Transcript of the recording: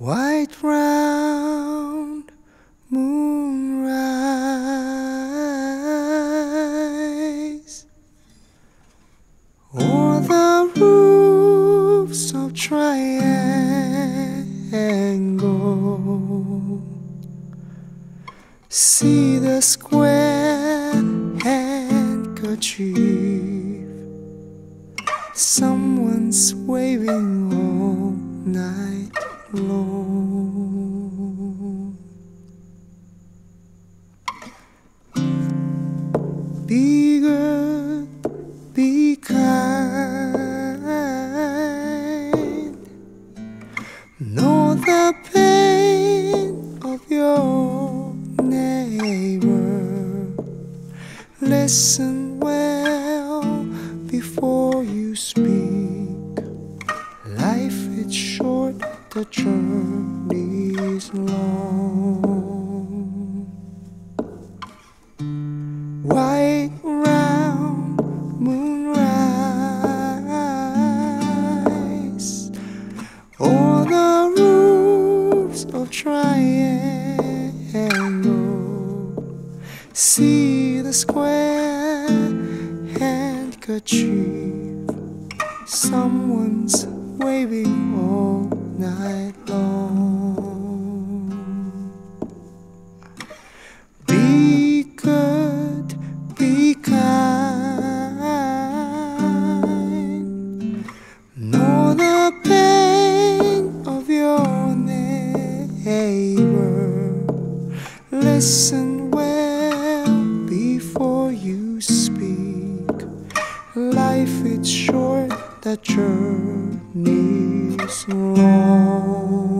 White round moonrise O'er the roofs of triangle See the square handkerchief. Someone's waving all night long. Be good, be kind. Know the pain of your neighbor. Listen well before you speak. Life is short, the journey is long. White round moonrise, all the roofs of triangle. See the square handkerchief. Someone's waving all night long. Be good, be kind. Know the pain of your neighbor. Listen well before you speak. Life is short, the journey's long.